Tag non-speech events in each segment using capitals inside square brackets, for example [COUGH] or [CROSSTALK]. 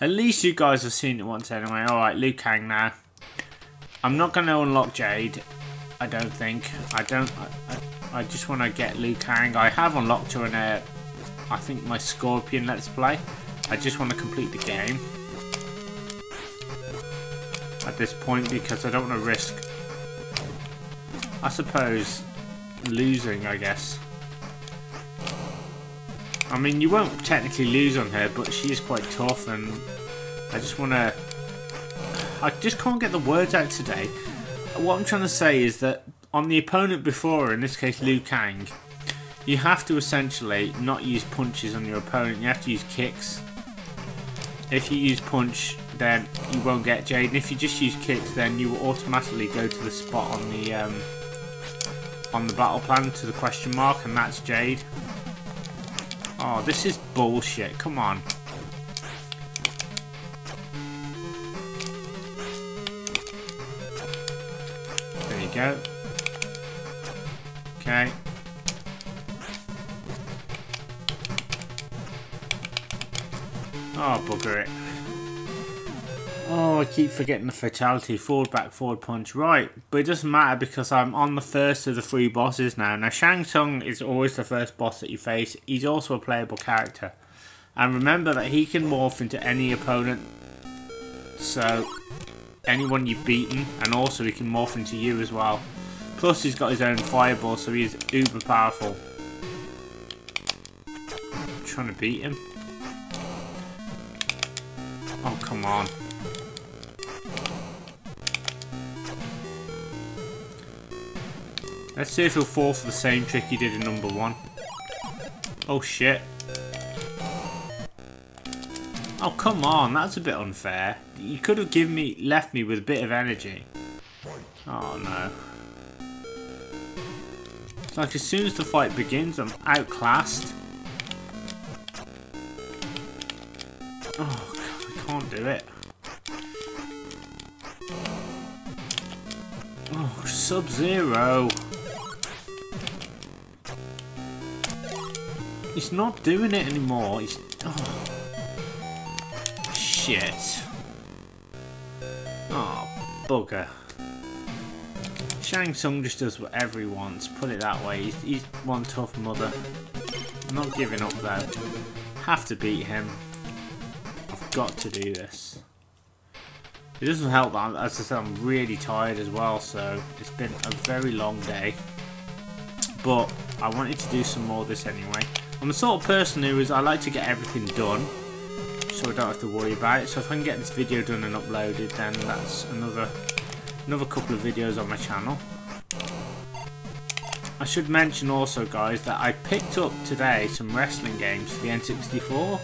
At least you guys have seen it once anyway. Alright, Liu Kang now. I'm not going to unlock Jade. I don't think. I don't... I, I, I just want to get Liu Kang. I have unlocked her in a... I think my Scorpion Let's Play. I just want to complete the game. At this point because I don't want to risk... I suppose losing, I guess. I mean, you won't technically lose on her, but she is quite tough, and I just want to... I just can't get the words out today. What I'm trying to say is that on the opponent before, in this case Liu Kang, you have to essentially not use punches on your opponent, you have to use kicks. If you use punch, then you won't get Jade, and if you just use kicks, then you will automatically go to the spot on the um, on the battle plan to the question mark, and that's Jade. Oh, this is bullshit. Come on. There you go. Okay. Oh, bugger it. Oh, I keep forgetting the fatality. Forward, back, forward punch. Right, but it doesn't matter because I'm on the first of the three bosses now. Now, Shang Tsung is always the first boss that you face. He's also a playable character. And remember that he can morph into any opponent. So, anyone you've beaten. And also he can morph into you as well. Plus he's got his own fireball, so he's uber powerful. I'm trying to beat him. Oh, come on. Let's see if he'll fall for the same trick he did in number one. Oh shit. Oh come on, that's a bit unfair. You could have given me, left me with a bit of energy. Oh no. It's like as soon as the fight begins, I'm outclassed. Oh god, I can't do it. Oh, Sub-Zero. He's not doing it anymore. He's... Oh. Shit. Oh, bugger. Shang Tsung just does whatever he wants, put it that way. He's, he's one tough mother. I'm not giving up though. Have to beat him. I've got to do this. It doesn't help that, as I said, I'm really tired as well, so it's been a very long day. But I wanted to do some more of this anyway. I'm the sort of person who is, I like to get everything done, so I don't have to worry about it. So if I can get this video done and uploaded, then that's another, another couple of videos on my channel. I should mention also, guys, that I picked up today some wrestling games for the N64.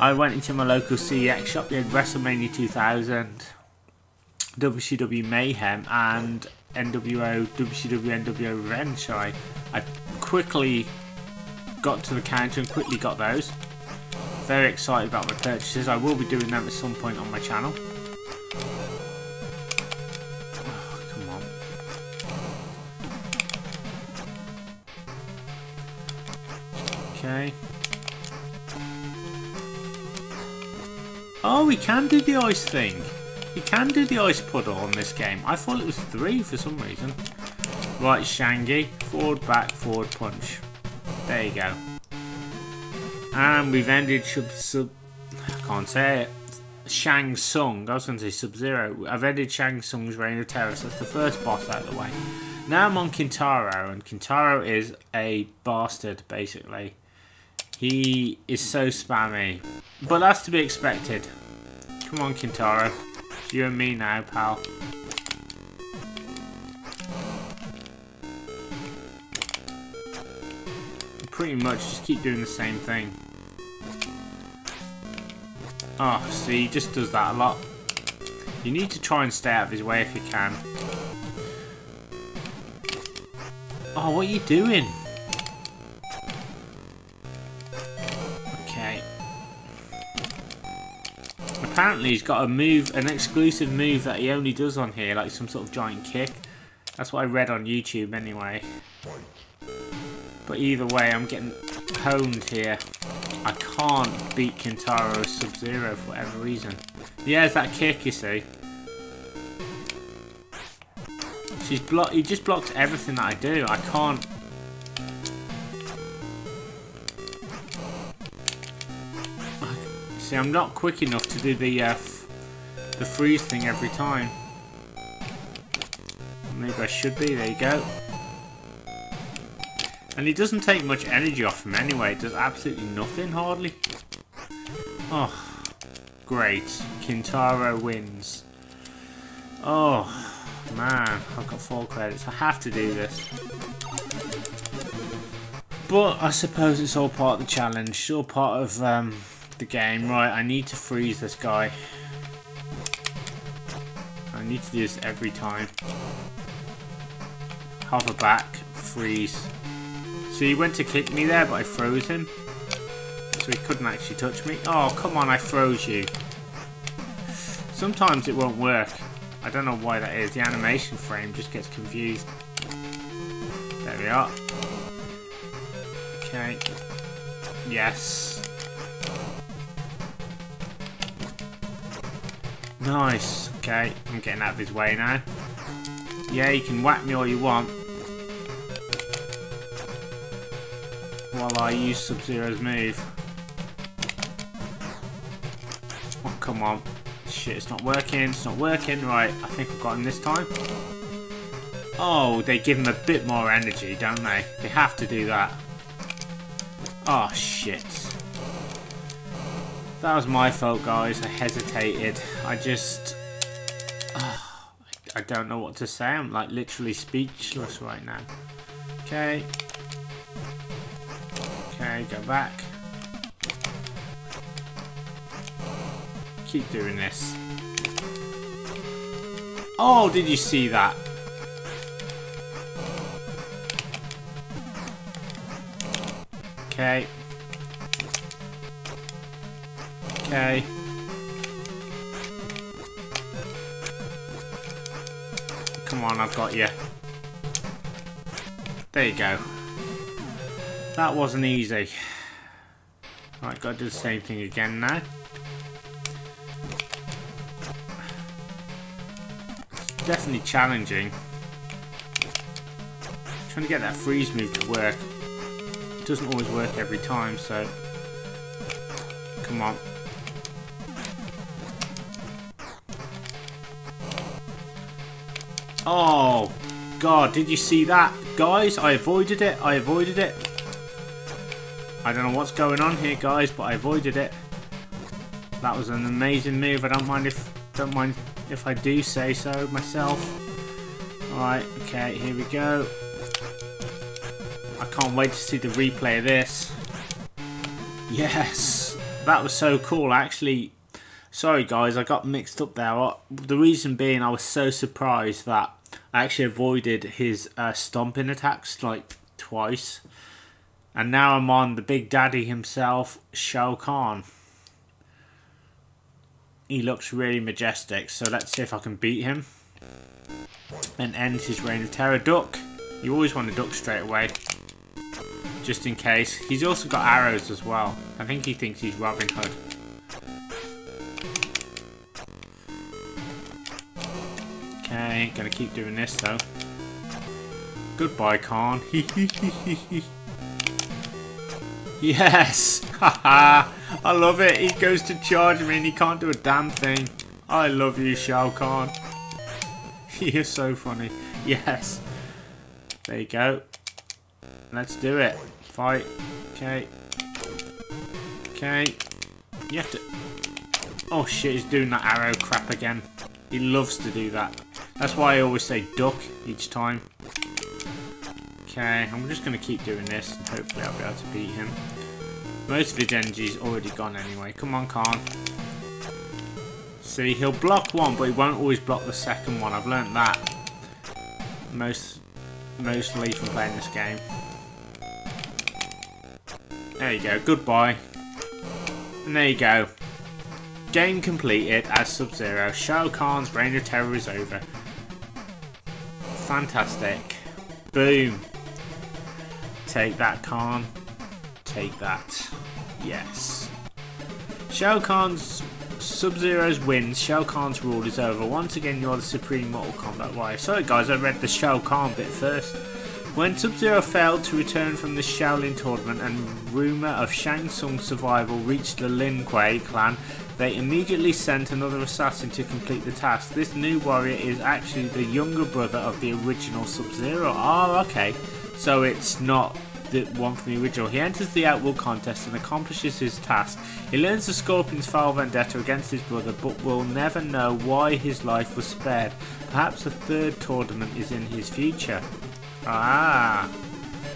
I went into my local CEX shop, they had WrestleMania 2000, WCW Mayhem, and NWO, WCW NWO Revenge. So I, I quickly got to the counter and quickly got those. Very excited about my purchases. I will be doing them at some point on my channel. Oh, come on. Okay. Oh, we can do the ice thing. You can do the ice puddle on this game. I thought it was three for some reason. Right, Shangy. Forward, back, forward, punch. There you go. And we've ended sub sub. I can't say it. Shang Tsung. I was going to say Sub Zero. I've ended Shang Tsung's reign of terror. So that's the first boss out of the way. Now I'm on Kintaro, and Kintaro is a bastard, basically. He is so spammy, but that's to be expected. Come on, Kintaro. You and me now, pal. Pretty much just keep doing the same thing. Oh, see, he just does that a lot. You need to try and stay out of his way if you can. Oh, what are you doing? Okay. Apparently he's got a move, an exclusive move that he only does on here, like some sort of giant kick. That's what I read on YouTube anyway. But either way, I'm getting honed here. I can't beat Kintaro Sub-Zero for whatever reason. Yeah, it's that kick, you see. She's blocked. He just blocks everything that I do. I can't. See, I'm not quick enough to do the uh, the freeze thing every time. Maybe I should be. There you go. And he doesn't take much energy off him anyway. It does absolutely nothing, hardly. Oh, great. Kintaro wins. Oh, man. I've got four credits. I have to do this. But I suppose it's all part of the challenge. It's all part of um, the game. Right, I need to freeze this guy. I need to do this every time. Hover back, freeze. So he went to kick me there, but I froze him. So he couldn't actually touch me. Oh, come on, I froze you. Sometimes it won't work. I don't know why that is. The animation frame just gets confused. There we are. Okay. Yes. Nice. Okay, I'm getting out of his way now. Yeah, you can whack me all you want. While I use Sub-Zero's move. Oh, come on. Shit, it's not working, it's not working. Right, I think I've got him this time. Oh, they give him a bit more energy, don't they? They have to do that. Oh, shit. That was my fault, guys. I hesitated. I just... Oh, [SIGHS] I don't know what to say. I'm, like, literally speechless right now. Okay, Go back. Keep doing this. Oh, did you see that? Okay. Okay. Come on, I've got you. There you go. That wasn't easy. Right, gotta do the same thing again now. It's definitely challenging. Trying to get that freeze move to work. It doesn't always work every time, so... Come on. Oh, God, did you see that? Guys, I avoided it, I avoided it. I don't know what's going on here, guys, but I avoided it. That was an amazing move. I don't mind if don't mind if I do say so myself. Alright, okay, here we go. I can't wait to see the replay of this. Yes! That was so cool. Actually, sorry guys, I got mixed up there. The reason being I was so surprised that I actually avoided his uh, stomping attacks like twice. And now I'm on the Big Daddy himself, Shao Kahn. He looks really majestic, so let's see if I can beat him. And end his reign of terror. Duck! You always want to duck straight away. Just in case. He's also got arrows as well. I think he thinks he's Robin Hood. Okay, gonna keep doing this though. Goodbye, Kahn. [LAUGHS] Yes! Haha! [LAUGHS] I love it. He goes to charge me and he can't do a damn thing. I love you, Shao Kahn. [LAUGHS] You're so funny. Yes. There you go. Let's do it. Fight. Okay. Okay. You have to... Oh shit, he's doing that arrow crap again. He loves to do that. That's why I always say duck each time. Okay, I'm just going to keep doing this and hopefully I'll be able to beat him. Most of his energy's already gone anyway. Come on, Kahn. See, he'll block one, but he won't always block the second one. I've learnt that. Most, mostly from playing this game. There you go. Goodbye. And there you go. Game completed as Sub-Zero. Shao Kahn's reign of terror is over. Fantastic. Boom. Take that, Kahn. Take that. Yes. Shao Kahn's Sub-Zero's wins, Shao Kahn's rule is over. Once again, you're the supreme Mortal Kombat warrior. Sorry guys, I read the Shao Kahn bit first. When Sub-Zero failed to return from the Shaolin tournament and rumour of Shang Tsung's survival reached the Lin Kuei clan, they immediately sent another assassin to complete the task. This new warrior is actually the younger brother of the original Sub-Zero. Oh, okay. So it's not the one from the original. He enters the Outworld contest and accomplishes his task. He learns the Scorpion's foul vendetta against his brother, but will never know why his life was spared. Perhaps a third tournament is in his future. Ah,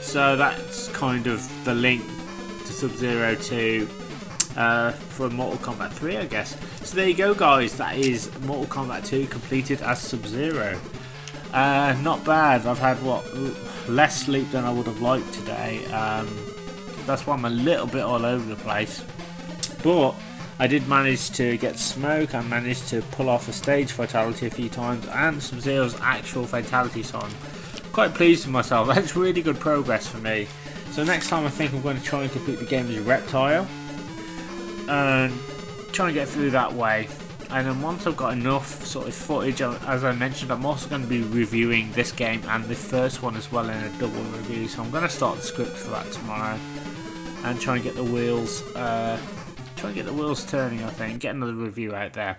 so that's kind of the link to Sub-Zero 2 uh, for Mortal Kombat 3, I guess. So there you go, guys. That is Mortal Kombat 2 completed as Sub-Zero. Uh, not bad. I've had what less sleep than I would have liked today. Um, that's why I'm a little bit all over the place. But I did manage to get smoke. I managed to pull off a stage fatality a few times and Sub-Zero's actual fatality. So I'm quite pleased with myself. [LAUGHS] That's really good progress for me. So next time I think I'm going to try and complete the game as a Reptile and try and get through that way. And then once I've got enough sort of footage, uh, as I mentioned, I'm also going to be reviewing this game and the first one as well in a double review. So I'm going to start the script for that tomorrow and try and get the wheels, uh, try and get the wheels turning. I think get another review out there.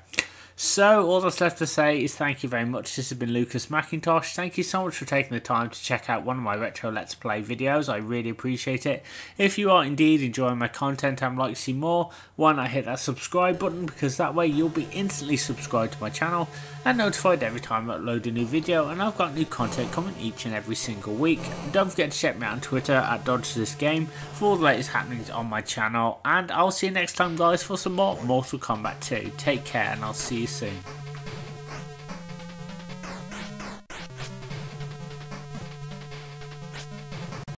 So, all that's left to say is thank you very much. This has been Lucas Mackintosh. Thank you so much for taking the time to check out one of my Retro Let's Play videos. I really appreciate it. If you are indeed enjoying my content and would like to see more, why not hit that subscribe button because that way you'll be instantly subscribed to my channel and notified every time I upload a new video and I've got new content coming each and every single week. Don't forget to check me out on Twitter at Dodge This Game for all the latest happenings on my channel and I'll see you next time guys for some more Mortal Kombat 2. Take care and I'll see you soon.